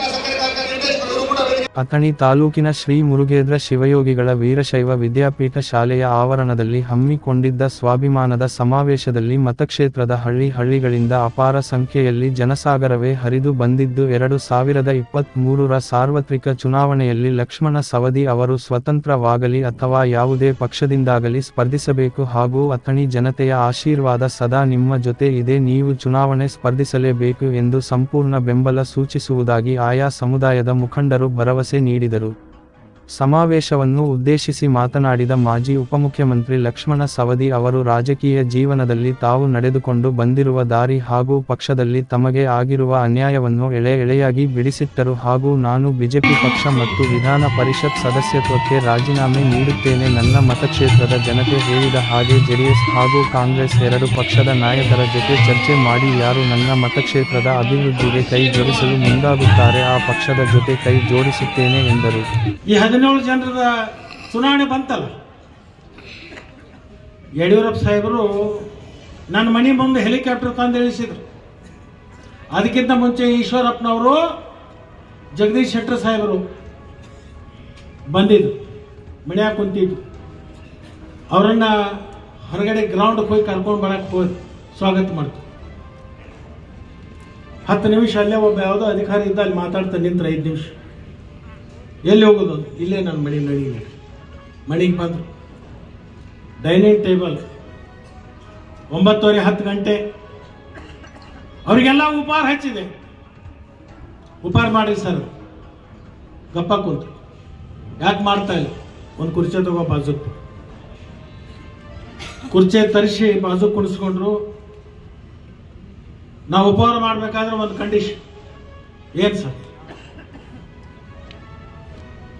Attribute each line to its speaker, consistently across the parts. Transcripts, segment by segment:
Speaker 1: विकासाकडे काम करण्याचे ಅಥಣಿ ತಾಲೂಕಿನ ಶ್ರೀ ಮುರುಗೇಂದ್ರ ಶಿವಯೋಗಿಗಳ ವೀರಶೈವ ವಿದ್ಯಾಪೀಠ ಶಾಲೆಯ ಆವರಣದಲ್ಲಿ ಹಮ್ಮಿಕೊಂಡಿದ್ದ ಸ್ವಾಭಿಮಾನದ ಸಮಾವೇಶದಲ್ಲಿ ಮತಕ್ಷೇತ್ರದ ಹಳ್ಳಿ ಹಳ್ಳಿಗಳಿಂದ ಅಪಾರ ಸಂಖ್ಯೆಯಲ್ಲಿ ಜನಸಾಗರವೇ ಹರಿದು ಬಂದಿದ್ದು ಎರಡು ಸಾವಿರದ ಇಪ್ಪತ್ತ್ಮೂರರ ಸಾರ್ವತ್ರಿಕ ಚುನಾವಣೆಯಲ್ಲಿ ಲಕ್ಷ್ಮಣ ಸವದಿ ಅವರು ಸ್ವತಂತ್ರವಾಗಲಿ ಅಥವಾ ಯಾವುದೇ ಪಕ್ಷದಿಂದಾಗಲಿ ಸ್ಪರ್ಧಿಸಬೇಕು ಹಾಗೂ ಅಥಣಿ ಜನತೆಯ ಆಶೀರ್ವಾದ ಸದಾ ನಿಮ್ಮ ಜೊತೆ ಇದೆ, ನೀವು ಚುನಾವಣೆ ಸ್ಪರ್ಧಿಸಲೇಬೇಕು ಎಂದು ಸಂಪೂರ್ಣ ಬೆಂಬಲ ಸೂಚಿಸುವುದಾಗಿ ಆಯಾ ಸಮುದಾಯದ ಮುಖಂಡರು ಭರವಸೆ ನೀಡಿದರು. ಸಮಾವೇಶವನ್ನು ಉದ್ದೇಶಿಸಿ ಮಾತನಾಡಿದ ಮಾಜಿ ಉಪಮುಖ್ಯಮಂತ್ರಿ ಲಕ್ಷ್ಮಣ ಸವದಿ ಅವರು, ರಾಜಕೀಯ ಜೀವನದಲ್ಲಿ ತಾವು ನಡೆದುಕೊಂಡು ಬಂದಿರುವ ದಾರಿ ಹಾಗೂ ಪಕ್ಷದಲ್ಲಿ ತಮಗೆ ಆಗಿರುವ ಅನ್ಯಾಯವನ್ನು ಎಳೆ ಎಳೆಯಾಗಿ ಬಿಡಿಸಿಟ್ಟರು ಹಾಗೂ ನಾನು ಬಿಜೆಪಿ ಪಕ್ಷ ಮತ್ತು ವಿಧಾನ ಪರಿಷತ್ ಸದಸ್ಯತ್ವಕ್ಕೆ ರಾಜೀನಾಮೆ ನೀಡುತ್ತೇನೆ, ನನ್ನ ಮತಕ್ಷೇತ್ರದ ಜನತೆ ಹೇಳಿದ ಹಾಗೆ ಜೆಡಿಎಸ್ ಹಾಗೂ ಕಾಂಗ್ರೆಸ್ ಎರಡು ಪಕ್ಷದ ನಾಯಕರ ಜೊತೆ ಚರ್ಚೆ ಮಾಡಿ ಯಾರು ನನ್ನ ಮತಕ್ಷೇತ್ರದ ಅಭಿವೃದ್ಧಿಗೆ ಕೈ ಜೋಡಿಸಲು ಮುಂದಾಗುತ್ತಾರೆ, ಆ ಪಕ್ಷದ ಜೊತೆ ಕೈ ಜೋಡಿಸುತ್ತೇನೆ ಎಂದರು.
Speaker 2: ಹದಿನೇಳು ಜನರದ ಚುನಾವಣೆ ಬಂತಲ್ಲ. ಯಡಿಯೂರಪ್ಪ ಸಾಹೇಬರು ನನ್ನ ಮನೆ ಮುಂದೆ ಹೆಲಿಕಾಪ್ಟರ್ ತಂದು ಇಳಿಸಿದ್ರು. ಅದಕ್ಕಿಂತ ಮುಂಚೆ ಈಶ್ವರಪ್ಪನವರು, ಜಗದೀಶ್ ಶೆಟ್ಟರ್ ಸಾಹೇಬರು ಬಂದಿದ್ರು, ಮನ್ಯಾಗ ಕುಂತಿದ್ರು. ಅವರನ್ನ ಹೊರಗಡೆ ಗ್ರೌಂಡ್ ಹೋಗಿ ಕರ್ಕೊಂಡು ಬರಕ್ಕೆ ಹೋಗಿ ಸ್ವಾಗತ ಮಾಡ್ತು. ಹತ್ತು ನಿಮಿಷ ಅಲ್ಲೇ ಒಬ್ಬ ಯಾವುದೋ ಅಧಿಕಾರಿ ಇದ್ದ ಅಲ್ಲಿ ಮಾತಾಡ್ತಾ ನಿಂತ್ರ ಐದು ನಿಮಿಷ. ಎಲ್ಲಿ ಹೋಗೋದು ಇಲ್ಲೇ ನನ್ನ ಮನೆ ನಡಿ ಮನೆಗೆ ಬಂದರು. Dining table. ಒಂಬತ್ತುವರೆ ಹತ್ತು ಗಂಟೆ. ಅವರಿಗೆಲ್ಲ ಉಪಹಾರ ಹಚ್ಚಿದೆ. ಉಪಹಾರ ಮಾಡಿ ಸರ್. ಗಪ್ಪ ಕುಂತು. ಯಾಕೆ ಮಾಡ್ತಾ ಇಲ್ಲ? ಒಂದು ಕುರ್ಚಿ ತಗೋ ಬಾಜು ಕುರ್ಚಿ ತರಿಸಿ ಬಾಜು ಕುಣಿಸ್ಕೊಂಡ್ರು. ನಾವು ಉಪಹಾರ ಮಾಡಬೇಕಾದ್ರೆ ಒಂದು ಕಂಡೀಷನ್ ಏನು ಸರ್?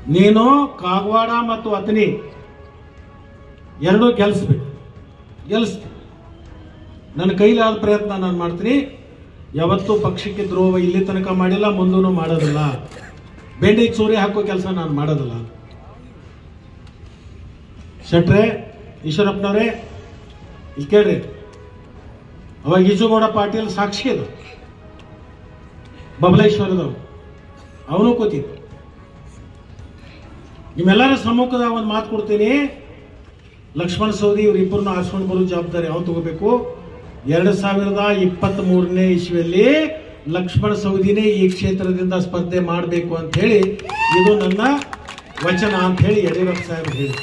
Speaker 2: ನೀನು, ಕಾಗವಾಡ ಮತ್ತು ಅತನಿ ಎರಡೂ ಗೆಲ್ಲಿಸ್ಬೇಕು ಗೆಲ್ಸ್ ನನ್ನ ಕೈಲಾದ ಪ್ರಯತ್ನ ನಾನು ಮಾಡ್ತೀನಿ. ಯಾವತ್ತೂ ಪಕ್ಷಕ್ಕೆ ದ್ರೋಹ ಇಲ್ಲಿ ತನಕ ಮಾಡಿಲ್ಲ ಮುಂದೂ ಮಾಡೋದಿಲ್ಲ. ಬೆಂಡಿ ಚೂರಿ ಹಾಕೋ ಕೆಲಸ ನಾನು ಮಾಡೋದಿಲ್ಲ. ಶೆಟ್ರೆ, ಈಶ್ವರಪ್ಪನವರೇ, ಇಲ್ಲಿ ಕೇಳ್ರಿ. ಅವಾಗ ಈಜುಗೌಡ ಪಾಟೀಲ್ ಸಾಕ್ಷಿ ಅದು. ಬಬಲೇಶ್ವರದವ್ರು. ಅವನು ಕೂತಿದ್ದ. ನಿಮ್ಮೆಲ್ಲರ ಸಮ್ಮುಖದಾಗ ಒಂದು ಮಾತು ಕೊಡ್ತೀನಿ. ಲಕ್ಷ್ಮಣ ಸವದಿ ಇವರಿಬ್ಬರನ್ನು ಆರಿಸ್ಕೊಂಡು ಬರೋ ಜವಾಬ್ದಾರಿ ಅವ್ನು ತಗೋಬೇಕು. ಎರಡು ಸಾವಿರದ ಇಪ್ಪತ್ತ್ ಮೂರನೇ ಇಸ್ವಿಯಲ್ಲಿ ಲಕ್ಷ್ಮಣ ಸೌದಿನೇ ಈ ಕ್ಷೇತ್ರದಿಂದ ಸ್ಪರ್ಧೆ ಮಾಡಬೇಕು ಅಂತ ಹೇಳಿ ಇದು ನನ್ನ ವಚನ ಅಂತ ಹೇಳಿ ಯಡಿಯೂರಪ್ಪ ಸಾಹೇಬ್ ಹೇಳಿ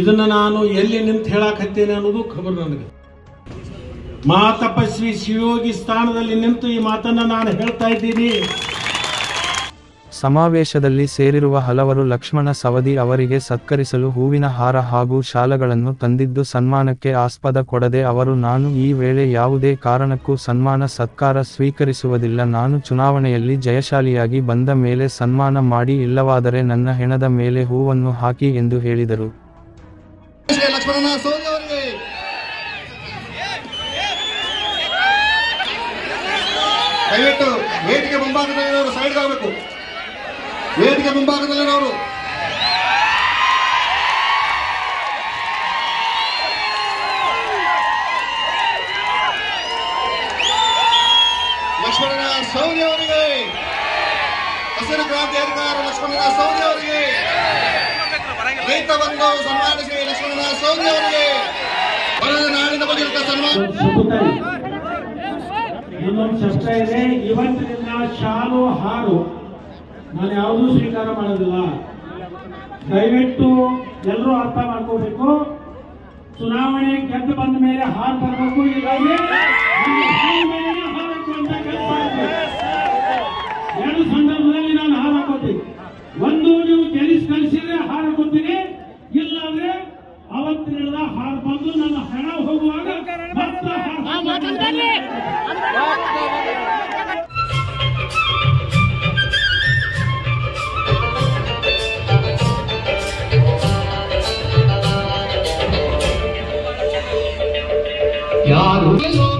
Speaker 2: ಇದನ್ನ ನಾನು ಎಲ್ಲಿ ನಿಂತು ಹೇಳಾಕತ್ತೇನೆ ಅನ್ನೋದು ಖಬರ್ ನನಗೆ. ಮಹಾತಪಸ್ವಿ ಶಿವಯೋಗಿ ಸ್ಥಾನದಲ್ಲಿ ನಿಂತು ಈ ಮಾತನ್ನ ನಾನು ಹೇಳ್ತಾ ಇದ್ದೀನಿ.
Speaker 1: ಸಮಾವೇಶದಲ್ಲಿ ಸೇರಿರುವ ಹಲವರು ಲಕ್ಷ್ಮಣ ಸವದಿ ಅವರಿಗೆ ಸತ್ಕರಿಸಲು ಹೂವಿನ ಹಾರ ಹಾಗೂ ಶಾಲಗಳನ್ನು ತಂದಿದ್ದು ಸನ್ಮಾನಕ್ಕೆ ಆಸ್ಪದ ಕೊಡದೆ ಅವರು, ನಾನು ಈ ವೇಳೆ ಯಾವುದೇ ಕಾರಣಕ್ಕೂ ಸನ್ಮಾನ ಸತ್ಕಾರ ಸ್ವೀಕರಿಸುವುದಿಲ್ಲ. ನಾನು ಚುನಾವಣೆಯಲ್ಲಿ ಜಯಶಾಲಿಯಾಗಿ ಬಂದ ಮೇಲೆ ಸನ್ಮಾನ ಮಾಡಿ ಇಲ್ಲವಾದರೆ ನನ್ನ ಹೆಣದ ಮೇಲೆ ಹೂವನ್ನು ಹಾಕಿ ಎಂದು ಹೇಳಿದರು.
Speaker 3: ದಯವಿಟ್ಟು ವೇದಿಕೆ ಮುಂಭಾಗದಲ್ಲಿ ಸೈಡ್ ಆಗಬೇಕು ವೇದಿಕೆ ಮುಂಭಾಗದಲ್ಲಿರೋರು ಲಕ್ಷ್ಮಣನ ಸೌದಿ ಅವರಿಗೆ ಹಸಿರು ಕ್ರಾಂತಿ ಅಧಿಕಾರ ಲಕ್ಷ್ಮಣನ ಸೌದಿ ಅವರಿಗೆ ರೈತ ಬಂದು ಸನ್ಮಾನಿಸಿ ಲಕ್ಷ್ಮಣನ ಸೌದಿ ಅವರಿಗೆ ಬರದ ನಾಡಿನ ಬಳಿಕ ಸನ್ಮಾನ
Speaker 2: ಇನ್ನೊಂದು ಶಸ್ತ್ರ ಇದೆ ಇವತ್ತಿನಿಂದ ಶಾಲು ಹಾರು ನಾನು ಯಾವುದೂ ಸ್ವೀಕಾರ ಮಾಡೋದಿಲ್ಲ. ದಯವಿಟ್ಟು ಎಲ್ಲರೂ ಅರ್ಥ ಮಾಡ್ಕೋಬೇಕು. ಚುನಾವಣೆ ಗೆದ್ದು ಬಂದ ಮೇಲೆ ಹಾಲು ಬರಬೇಕು. ಇಲ್ಲ 你别说